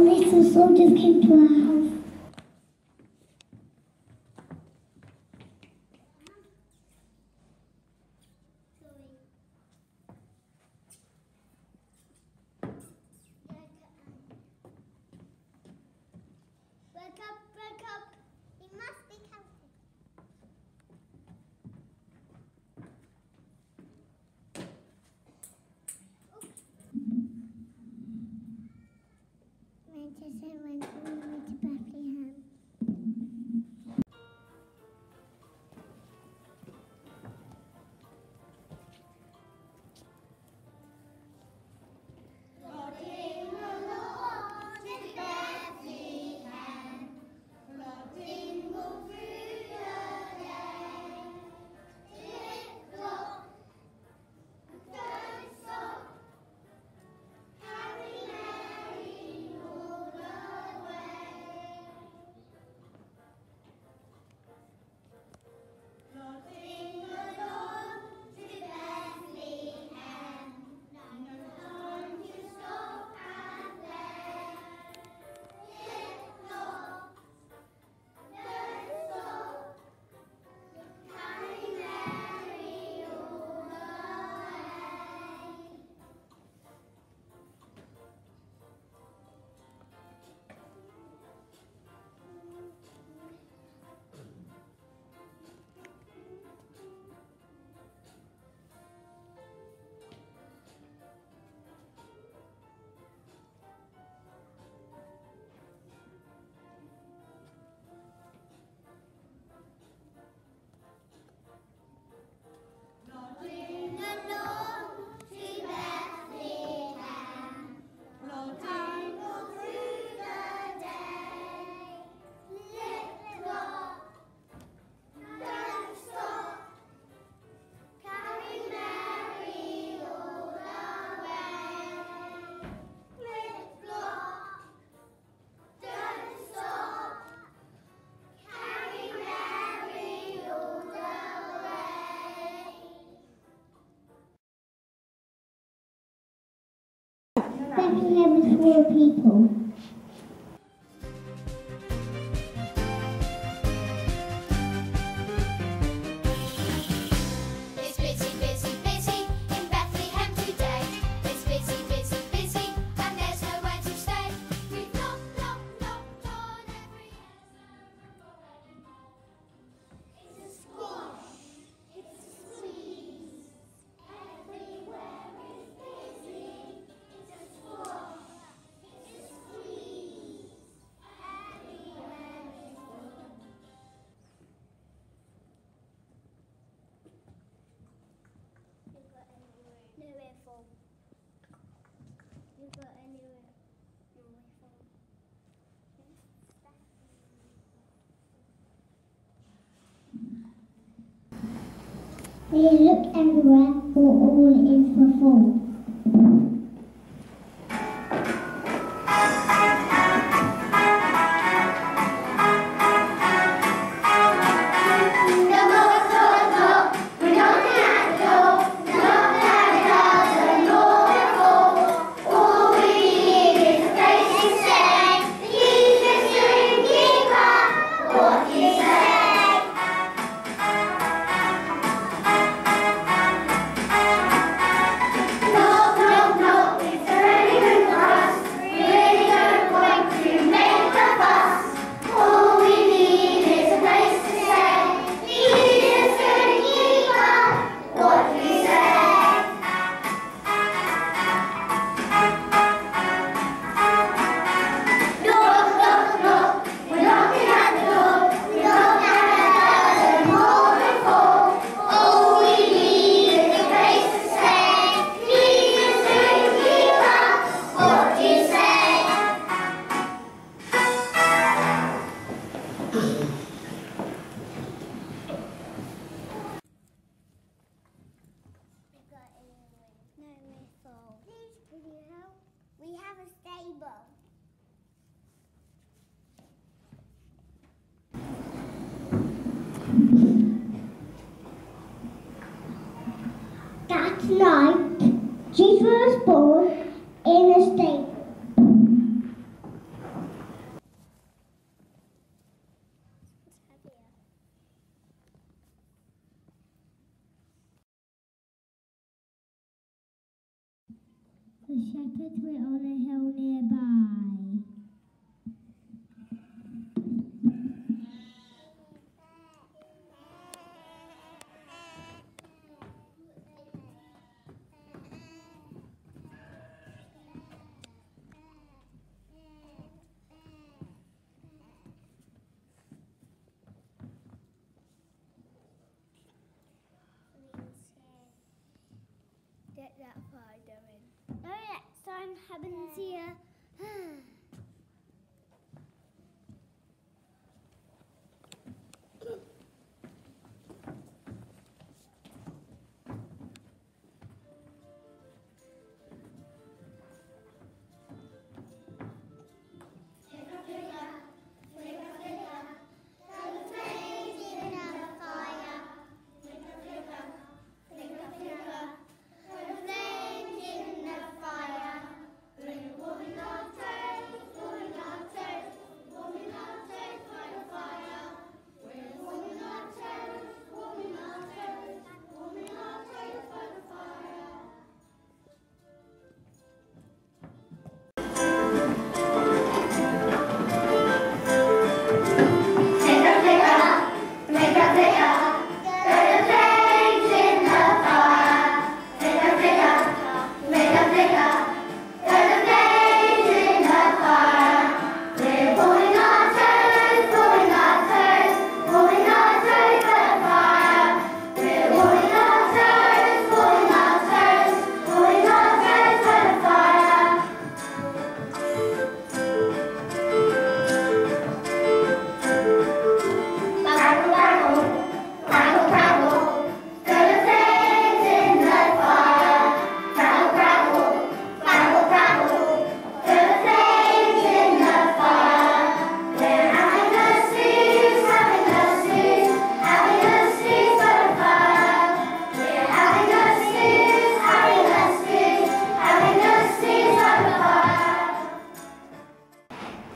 Mrs. Soldiers came to our house. to hear mature people. We look everywhere for all is for. Night, Jesus was born in a stable. The shepherds were on a hill that far. No, next time happens here.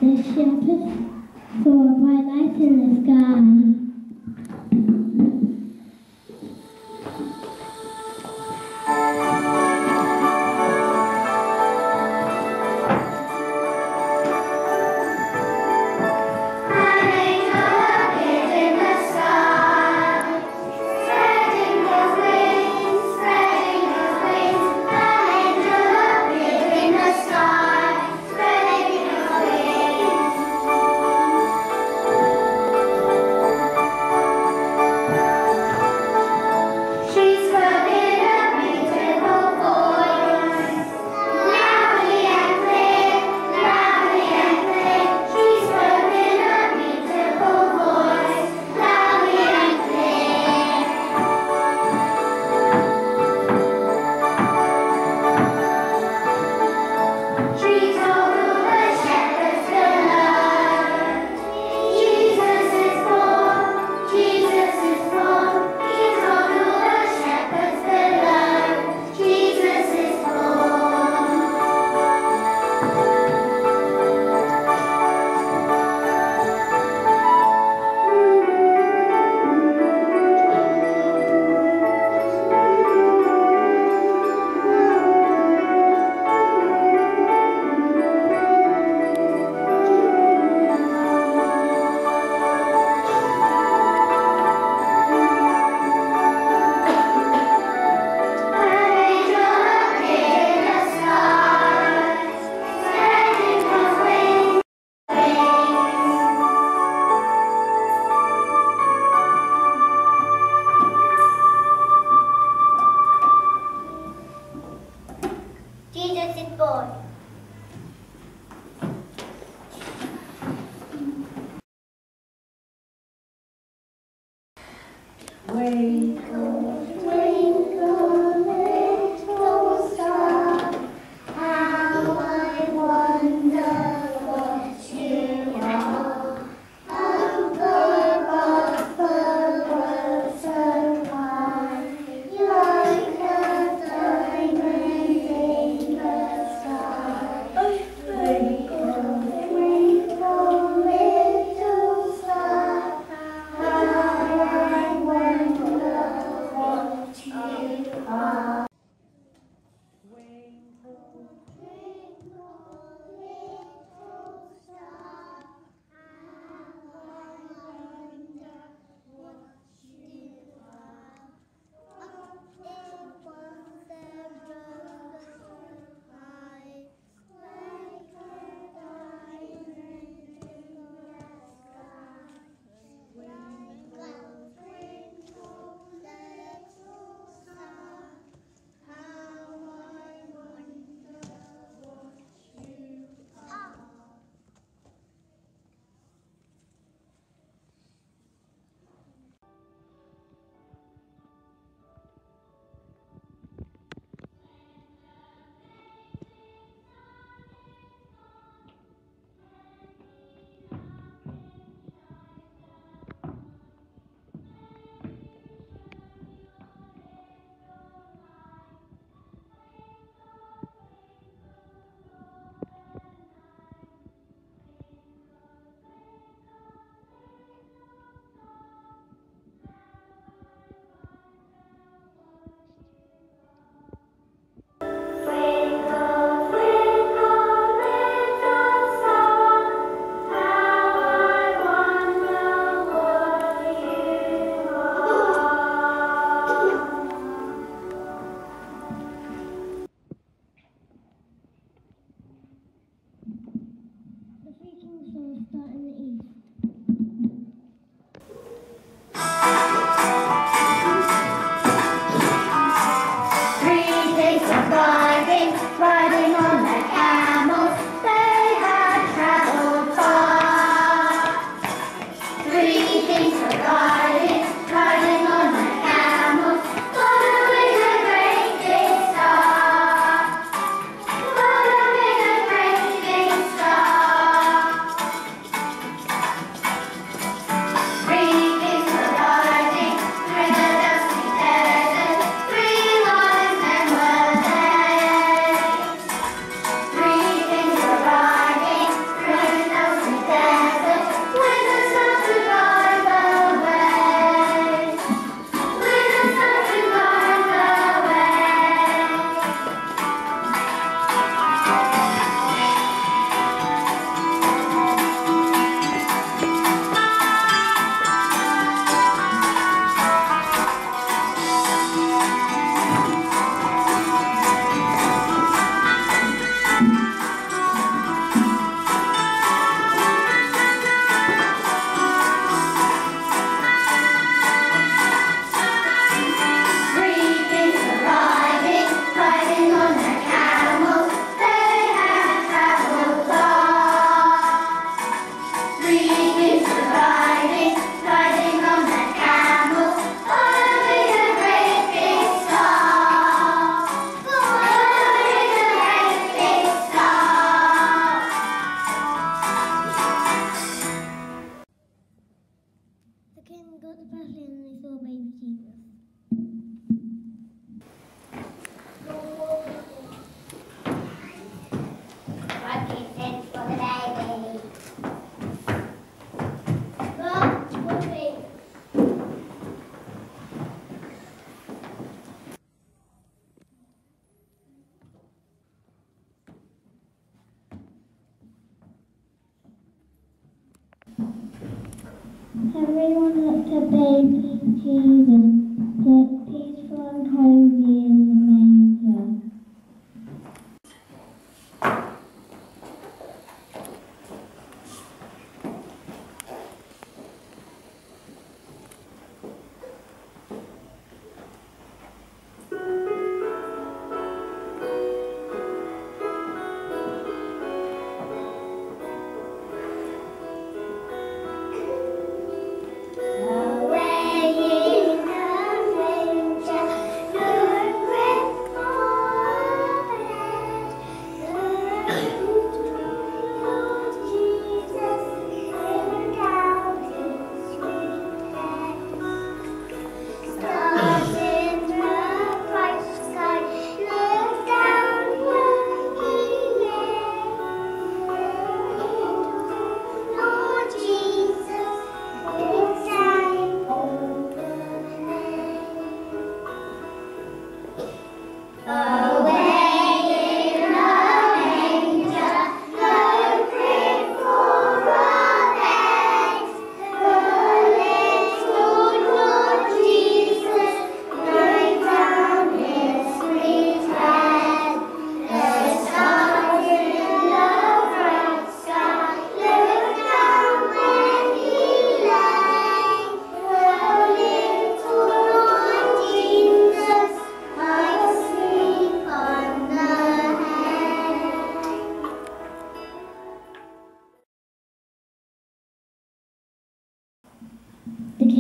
and shepherd for my life in the sky. Twinkle, twinkle.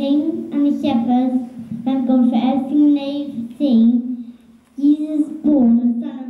And the shepherds and God for everything they've seen. Jesus born, the Son